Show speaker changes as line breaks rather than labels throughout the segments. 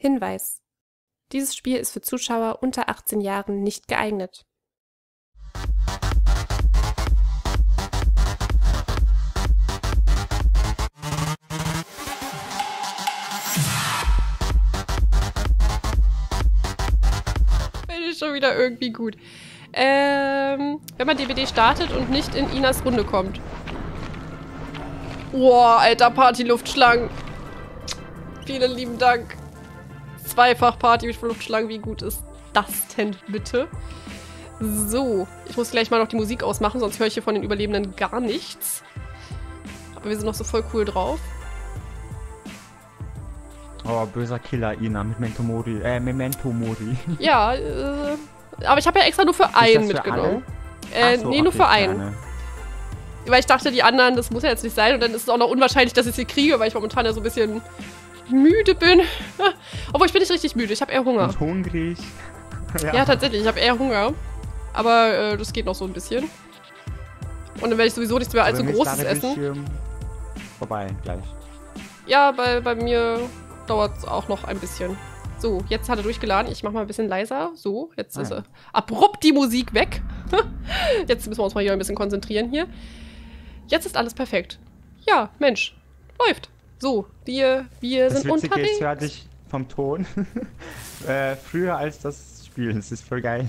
Hinweis. Dieses Spiel ist für Zuschauer unter 18 Jahren nicht geeignet.
Finde ich schon wieder irgendwie gut. Ähm, wenn man DBD startet und nicht in Inas Runde kommt. Boah, alter Party-Luftschlangen. Vielen lieben Dank. Zweifach Party mit Luftschlangen. Wie gut ist das denn bitte? So, ich muss gleich mal noch die Musik ausmachen, sonst höre ich hier von den Überlebenden gar nichts. Aber wir sind noch so voll cool drauf.
Oh, böser Killer, Ina, mit Memento Mori. Äh, Memento Mori.
Ja, äh, aber ich habe ja extra nur für einen
für
mitgenommen. Äh,
Ach so,
nee, nur für einen.
gerne.
Weil ich dachte, die anderen, das muss ja jetzt nicht sein. Und dann ist es auch noch unwahrscheinlich, dass ich sie kriege, weil ich momentan ja so ein bisschen müde bin. Obwohl, ich bin nicht richtig müde. Ich habe eher Hunger.
Und hungrig.
Ja, tatsächlich. Ich habe eher Hunger. Aber äh, das geht noch so ein bisschen. Und dann werde ich sowieso nichts mehr allzu
ist
Großes essen.
Bildschirm Vorbei, gleich.
Ja, bei, bei mir dauert es auch noch ein bisschen. So, jetzt hat er durchgeladen. Ich mache mal ein bisschen leiser. So, jetzt
Ah,
ist
ja.
er abrupt die Musik weg. jetzt müssen wir uns mal hier ein bisschen konzentrieren hier. Jetzt ist alles perfekt. Ja, Mensch, läuft. So, wir, wir
Das
sind
Witzige
unterwegs.
ist, hör dich vom Ton äh, früher als das Spiel. Das ist voll geil.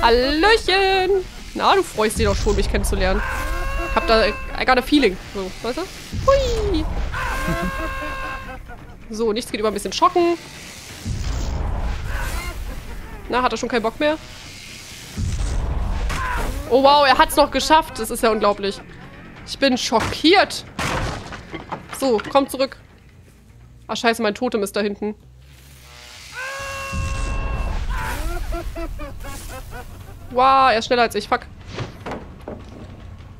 Hallöchen! Na, du freust dich doch schon, mich kennenzulernen. Hab da, I got a feeling. So, weißt du? Hui! So, nichts geht über ein bisschen schocken. Na, hat er schon keinen Bock mehr? Oh wow, er hat's noch geschafft. Das ist ja unglaublich. Ich bin schockiert. So, komm zurück. Ah, scheiße, mein Totem ist da hinten. Wow, er ist schneller als ich. Fuck.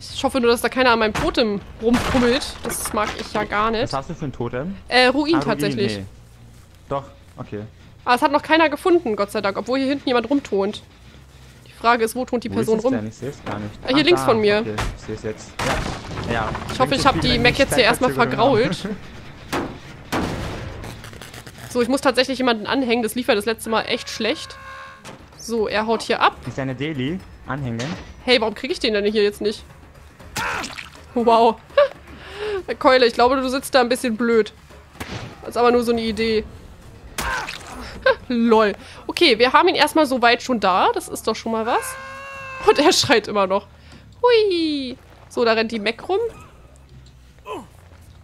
Ich hoffe nur, dass da keiner an meinem Totem rumpummelt. Das mag ich ja gar
Was
nicht.
hast du für ein Totem?
Äh, Ruin
Ah,
tatsächlich.
Nee. Doch, okay.
Aber es hat noch keiner gefunden, Gott sei Dank. Obwohl hier hinten jemand rumtont. Die Frage ist, wo tont die
Wo
Person rum?
Ich sehe es gar nicht.
Ah, hier links von mir.
Okay, ich sehe es jetzt. Ja. Ja.
Ich hoffe, ich habe die Mac jetzt hier erstmal vergrault. So, ich muss tatsächlich jemanden anhängen. Das lief ja das letzte Mal echt schlecht. So, er haut hier ab.
Ist eine Daily anhängen?
Hey, warum kriege ich den denn hier jetzt nicht? Wow. Keule, ich glaube, du sitzt da ein bisschen blöd. Das ist aber nur so eine Idee. Lol. Okay, wir haben ihn erstmal soweit schon da. Das ist doch schon mal was. Und er schreit immer noch. Hui. So, da rennt die Mac rum.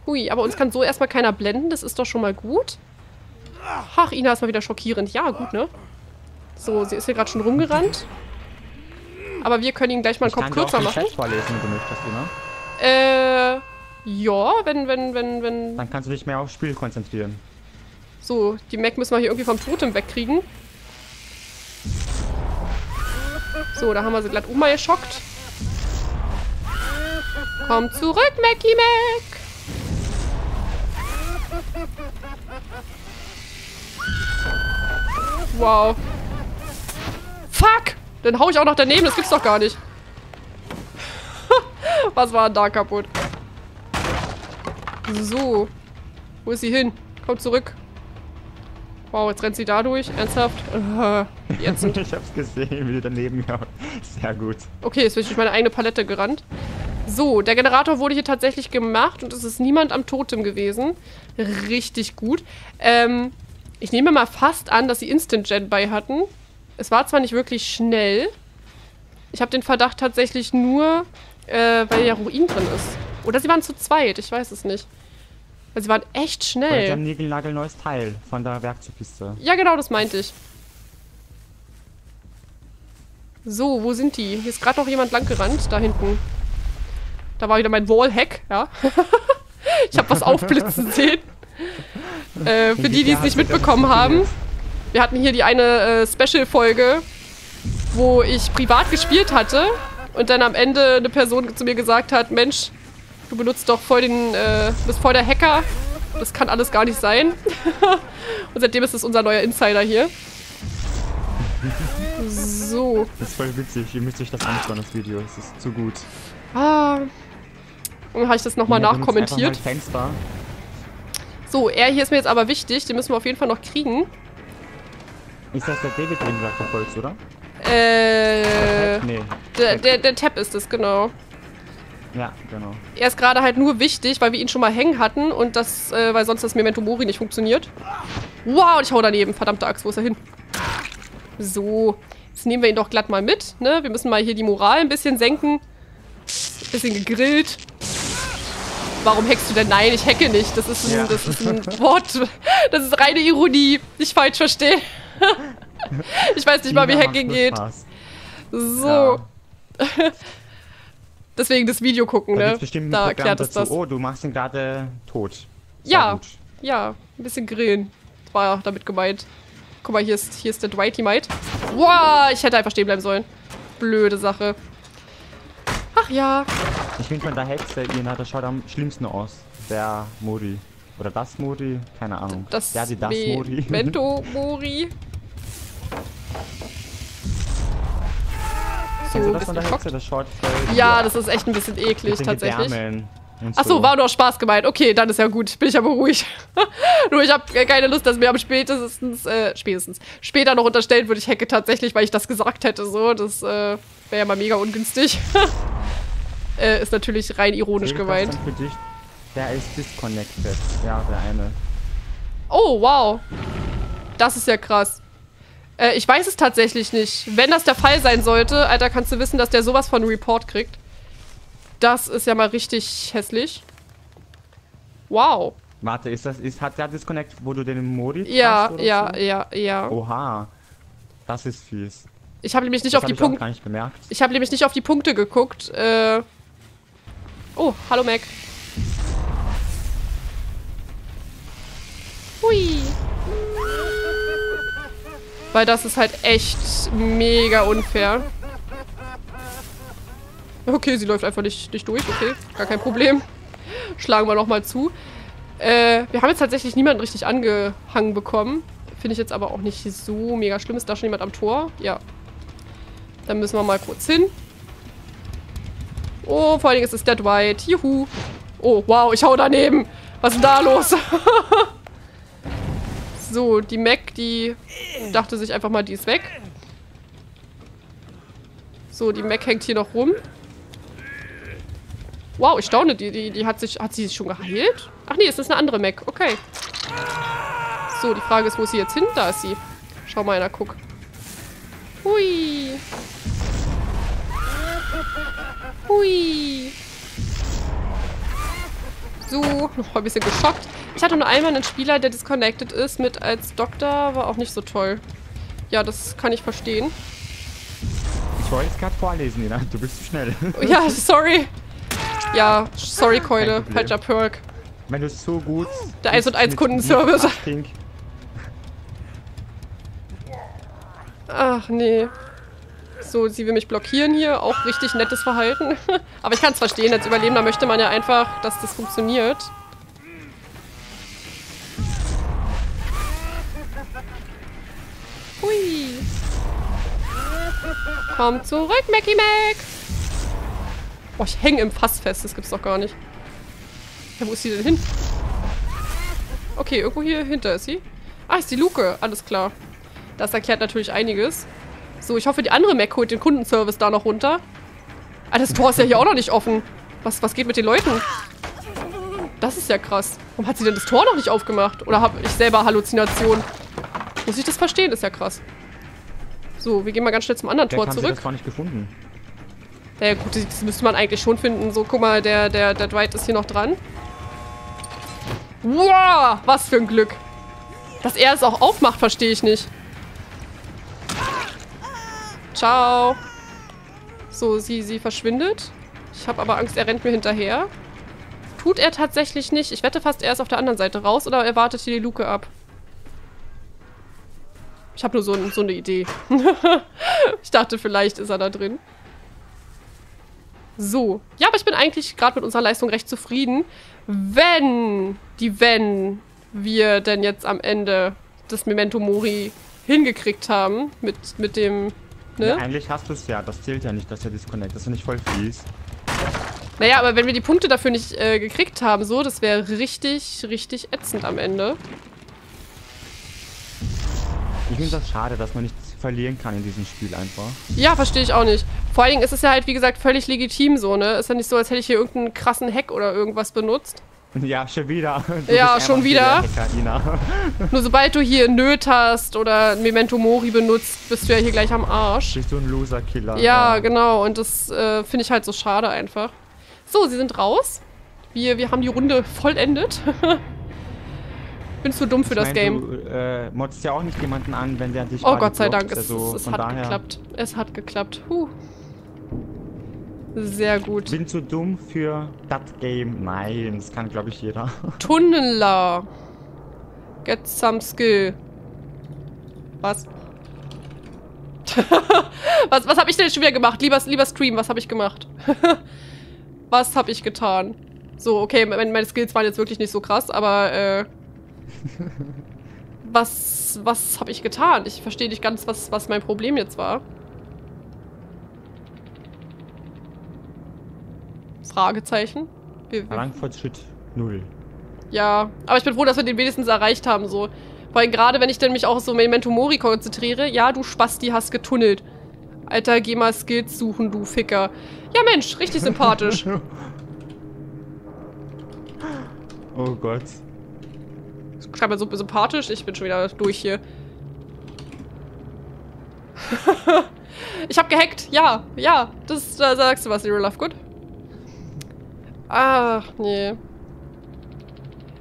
Hui, aber uns kann so erstmal keiner blenden. Das ist doch schon mal gut. Ach, Ina ist mal wieder schockierend. Ja, gut, ne? So, sie ist hier gerade schon rumgerannt. Aber wir können ihn gleich mal einen
Ich
Kopf kürzer machen.
Chat vorlesen, wenn du möchtest, Ina.
Äh, ja, wenn, wenn, wenn, wenn.
Dann kannst du dich mehr aufs Spiel konzentrieren.
So, die Mac müssen wir hier irgendwie vom Totem wegkriegen. So, da haben wir sie glatt Oma geschockt. Komm zurück, Mackie Mac! Wow. Fuck! Dann hau ich auch noch daneben, das gibt's doch gar nicht. Was war denn da kaputt? So. Wo ist sie hin? Komm zurück. Wow, jetzt rennt sie da durch. Ernsthaft? Äh, jetzt.
ich hab's gesehen, wie du daneben ja. Sehr gut.
Okay, jetzt bin ich durch meine eigene Palette gerannt. So, der Generator wurde hier tatsächlich gemacht und es ist niemand am Totem gewesen. Richtig gut. Ähm, ich nehme mal fast an, dass sie Instant Gen bei hatten. Es war zwar nicht wirklich schnell. Ich habe den Verdacht tatsächlich nur, äh, weil ja Ruin drin ist. Oder sie waren zu zweit, ich weiß es nicht. Weil sie waren echt
Oder sie
schnell.
haben ein neues Teil von der Werkzeugkiste.
Ja, genau, das meinte ich. So, wo sind die? Hier ist gerade noch jemand langgerannt, da hinten. Da war wieder mein Wallhack, ja. ich habe was aufblitzen sehen. Äh, für die, die es nicht mitbekommen haben, wir hatten hier die eine äh, Special-Folge, wo ich privat gespielt hatte und dann am Ende eine Person zu mir gesagt hat, Mensch, du benutzt doch voll den, äh, bist voll der Hacker. Das kann alles gar nicht sein. und seitdem ist es unser neuer Insider hier. So.
Das ist voll witzig. Ihr müsst euch das anschauen, das Video. Es ist zu gut.
Ah. Dann habe ich das nochmal nachkommentiert.
Fenster.
So, er hier ist mir jetzt aber wichtig. Den müssen wir auf jeden Fall noch kriegen.
Ist das der David, den du da verfolgst, oder?
Äh,
nee.
der, der, der Tab ist es, genau.
Ja, genau.
Er ist gerade halt nur wichtig, weil wir ihn schon mal hängen hatten und das, äh, weil sonst das Memento Mori nicht funktioniert. Wow, und ich hau daneben. Verdammte Axt, wo ist er hin? So, jetzt nehmen wir ihn doch glatt mal mit, ne? Wir müssen mal hier die Moral ein bisschen senken. Bisschen gegrillt. Warum hackst du denn? Nein, ich hacke nicht. Das ist ein,
Ja.
das ist ein Wort. Das ist reine Ironie. Nicht falsch verstehen. ich weiß nicht mal, wie Hacking geht.
Spaß.
So.
Ja.
Deswegen das Video gucken,
Da
ne?
bestimmt
Da erklärt es das.
Oh, du machst ihn gerade tot. Sehr
Ja. Ja, ein bisschen grillen. War ja damit gemeint. Guck mal, hier ist, hier ist der Dwighty Might. Wow, ich hätte einfach stehen bleiben sollen. Blöde Sache. Ach ja.
Ich finde von der Hexe, Ina, das schaut am schlimmsten aus. Der Mori. Oder das Mori? Keine Ahnung.
Das
der, die das Mori.
Memento Mori. So, ein
das von der
bisschen
Hexe?
schockt.
Das schaut voll...
Ja, das ist echt ein bisschen eklig, tatsächlich.
Gedärmen und
Ach so, war nur Spaß gemeint. Okay, dann ist ja gut. Bin ich ja beruhigt. nur ich habe keine Lust, dass mir am spätestens, äh, spätestens, später noch unterstellt wird, ich hacke tatsächlich, weil ich das gesagt hätte. So, das äh, wäre ja mal mega ungünstig. äh, ist natürlich rein ironisch
das
gemeint.
Für dich, der ist disconnected. Ja, der eine.
Oh, wow. Das ist ja krass. Äh, ich weiß es tatsächlich nicht. Wenn das der Fall sein sollte, Alter, kannst du wissen, dass der sowas von Report kriegt. Das ist ja mal richtig hässlich. Wow.
Warte, ist das, ist, hat der Disconnect, wo du den Mori
Ja, ja,
so?
ja, ja.
Oha. Das ist fies.
Ich habe nämlich nicht
das
auf die
ich
Punkte.
bemerkt.
Ich habe nämlich nicht auf die Punkte geguckt. Äh oh, hallo Mac. Hui. Weil das ist halt echt mega unfair. Okay, sie läuft einfach nicht, nicht durch. Okay, gar kein Problem. Schlagen wir nochmal zu. Äh, wir haben jetzt tatsächlich niemanden richtig angehangen bekommen. Finde ich jetzt aber auch nicht so mega schlimm. Ist da schon jemand am Tor? Ja. Dann müssen wir mal kurz hin. Oh, vor allen Dingen ist es Dead White. Juhu. Oh, wow, ich hau daneben. Was ist denn da los? so, die Mac, die dachte sich einfach mal, die ist weg. So, die Mac hängt hier noch rum. Wow, ich staune, die, die, die hat sich, hat sie sich schon geheilt? Ach nee, es ist eine andere Mac. Okay. So, die Frage ist, wo ist sie jetzt hin? Da ist sie. Schau mal einer, guck. Hui. Hui. So, noch ein bisschen geschockt. Ich hatte nur einmal einen Spieler, der disconnected ist, mit als Doktor, war auch nicht so toll. Ja, das kann ich verstehen.
Ich wollte es gerade vorlesen, Ina. Du bist zu schnell.
Ja, sorry. Ja, sorry, Keule. Falscher Perk.
Wenn du es so gut...
Der 1 und 1
mit-
Kundenservice. Ach, nee. So, sie will mich blockieren hier. Auch richtig nettes Verhalten. Aber ich kann es verstehen. Als Überlebender möchte man ja einfach, dass das funktioniert. Hui. Komm zurück, Mackie Mac. Boah, ich hänge im Fass fest. Das gibt's doch gar nicht. Ja, wo ist sie denn hin? Okay, irgendwo hier hinter ist sie. Ah, ist die Luke. Alles klar. Das erklärt natürlich einiges. So, ich hoffe, die andere Mac holt den Kundenservice da noch runter. Ah, das Tor ist ja hier auch noch nicht offen. Was, was geht mit den Leuten? Das ist ja krass. Warum hat sie denn das Tor noch nicht aufgemacht? Oder habe ich selber Halluzinationen? Muss ich das verstehen? Ist ja krass. So, wir gehen mal ganz schnell zum anderen
Vielleicht
Tor
haben sie
zurück.
das gar nicht gefunden.
Ja gut, das müsste man eigentlich schon finden. So, guck mal, der, der, der Dwight ist hier noch dran. Wow, was für ein Glück. Dass er es auch aufmacht, verstehe ich nicht. Ciao. So, sie, sie verschwindet. Ich habe aber Angst, er rennt mir hinterher. Tut er tatsächlich nicht. Ich wette fast, er ist auf der anderen Seite raus oder er wartet hier die Luke ab. Ich habe nur so, so eine Idee. ich dachte, vielleicht ist er da drin. So. Ja, aber ich bin eigentlich gerade mit unserer Leistung recht zufrieden. Wenn, die wenn, wir denn jetzt am Ende das Memento Mori hingekriegt haben mit, mit dem,
Ja,
ne?
eigentlich hast du es ja. Das zählt ja nicht, dass der Disconnect. Das ist ja nicht voll fies.
Naja, aber wenn wir die Punkte dafür nicht äh, gekriegt haben, so, das wäre richtig, richtig ätzend am Ende.
Ich finde das schade, dass man nichts verlieren kann in diesem Spiel einfach.
Ja, verstehe ich auch nicht. Vor allen Dingen ist es ja halt, wie gesagt, völlig legitim so, ne? Ist ja nicht so, als hätte ich hier irgendeinen krassen Hack oder irgendwas benutzt.
Ja, schon wieder. Du
Ja, schon wieder.
der Hacker, Ina.
Nur sobald du hier Nöt hast oder Memento Mori benutzt, bist du ja hier gleich am Arsch.
Bist du ein Loser-Killer.
Ja, genau. Und das äh, finde ich halt so schade einfach. So, sie sind raus. Wir, wir haben die Runde vollendet. Bin zu dumm für
Ich
das
mein,
Game.
Du äh, motzt ja auch nicht jemanden an, wenn der dich
Oh Gott sei Dank, es,
also
es, es hat
daher
geklappt. Es hat geklappt. Huh. Sehr gut.
Bin zu dumm für das Game. Nein, das kann glaube ich jeder.
Tunneler. Get some skill. Was? was was habe ich denn schon wieder gemacht? Lieber, lieber Stream, was habe ich gemacht? was habe ich getan? So, okay, meine, meine Skills waren jetzt wirklich nicht so krass, aber äh, was was habe ich getan? Ich verstehe nicht ganz, was was mein Problem jetzt war. Fragezeichen. Wir, wir,
Rangfortschritt 0.
ja, aber ich bin froh, dass wir den wenigstens erreicht haben, so. Vor allem gerade, wenn ich dann mich auch so Memento Mori konzentriere. Ja, du Spasti hast getunnelt. Alter, geh mal Skills suchen, du Ficker. Ja, Mensch, richtig sympathisch.
Oh Gott.
Schreib mal so sympathisch. Ich bin schon wieder durch hier. ich hab gehackt. Ja, ja. Das, da sagst du was, Zero Love. Gut. Ach, nee.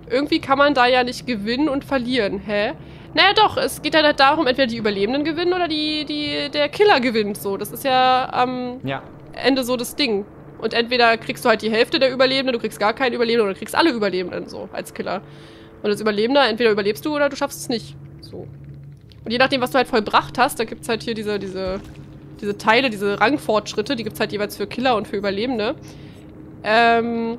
Irgendwie kann man da ja nicht gewinnen und verlieren, hä? Naja, doch. Es geht ja halt darum, entweder die Überlebenden gewinnen oder die, die, der Killer gewinnt. So, das ist ja am
Ja.
Ende so das Ding. Und entweder kriegst du halt die Hälfte der Überlebenden, du kriegst gar keinen Überlebenden oder du kriegst alle Überlebenden so als Killer. Und als Überlebender, entweder überlebst du oder du schaffst es nicht. So. Und je nachdem, was du halt vollbracht hast, da gibt es halt hier diese, diese, diese Teile, diese Rangfortschritte, die gibt es halt jeweils für Killer und für Überlebende. Ähm,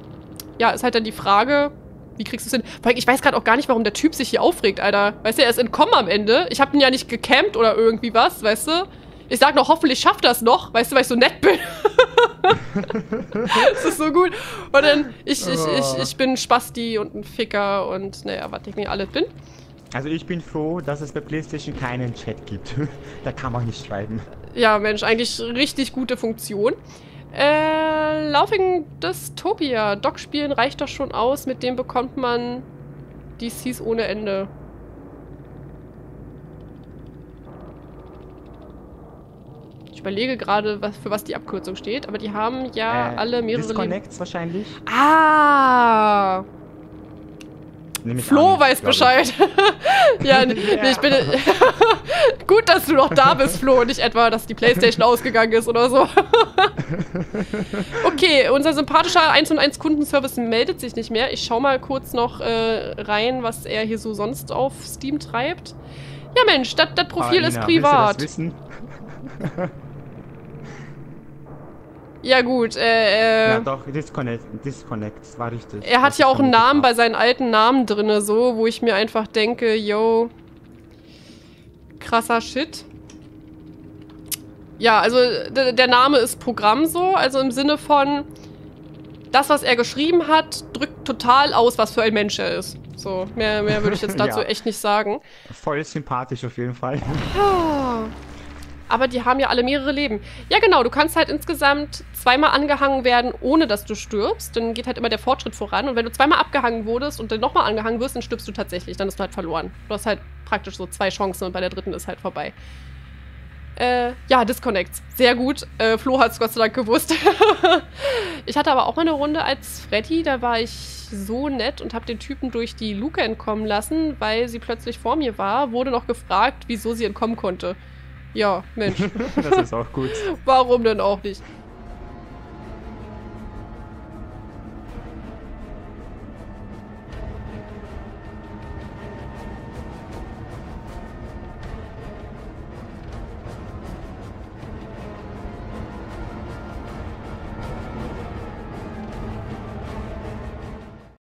ja, ist halt dann die Frage, wie kriegst du es hin? Vor allem, ich weiß gerade auch gar nicht, warum der Typ sich hier aufregt, Alter. Weißt du, er ist entkommen am Ende. Ich habe ihn ja nicht gecampt oder irgendwie was, weißt du? Ich sag noch, hoffentlich schafft er es noch, weißt du, weil ich so nett bin. das ist so gut. Und dann, ich, ich, ich, ich bin Spasti und ein Ficker und naja, was ich nicht alles bin.
Also ich bin froh, dass es bei PlayStation keinen Chat gibt. da kann man nicht schreiben.
Ja, Mensch, eigentlich richtig gute Funktion. Äh, Laughing Dystopia. Doc spielen reicht doch schon aus. Mit dem bekommt man DCs ohne Ende. Ich überlege gerade, was, für was die Abkürzung steht, aber die haben ja
Äh,
alle mehrere Leben.
Disconnects wahrscheinlich.
Ah!
Nehme ich
Flo
an,
weiß. Bescheid. ja, nee, nee, ich bin. Gut, dass du noch da bist, Flo, und nicht etwa, dass die Playstation ausgegangen ist oder so. okay, unser sympathischer 1 und 1 Kundenservice meldet sich nicht mehr. Ich schau mal kurz noch äh, rein, was er hier so sonst auf Steam treibt. Ja, Mensch, das Profil
Ah,
ist privat.
Willst du das wissen?
Ja, gut, äh,
Ja
äh,
doch, Disconnect, Disconnect, das war richtig.
er hat ja auch einen Namen bei seinen alten Namen drinne, so, wo ich mir einfach denke, yo, krasser Shit. Ja, also der Name ist Programm so, also im Sinne von das, was er geschrieben hat, drückt total aus, was für ein Mensch er ist. So, mehr, mehr würde ich jetzt dazu
Ja.
echt nicht sagen.
Voll sympathisch auf jeden Fall.
Aber die haben ja alle mehrere Leben. Ja, genau, du kannst halt insgesamt zweimal angehangen werden, ohne dass du stirbst. Dann geht halt immer der Fortschritt voran. Und wenn du zweimal abgehangen wurdest und dann nochmal angehangen wirst, dann stirbst du tatsächlich. Dann hast du halt verloren. Du hast halt praktisch so zwei Chancen und bei der dritten ist halt vorbei. Äh, ja, Disconnects. Sehr gut. Äh, Flo hat es Gott sei Dank gewusst. ich hatte aber auch mal eine Runde als Freddy. Da war ich so nett und habe den Typen durch die Luke entkommen lassen, weil sie plötzlich vor mir war. Wurde noch gefragt, wieso sie entkommen konnte. Ja, Mensch.
das ist auch gut.
Warum denn auch nicht?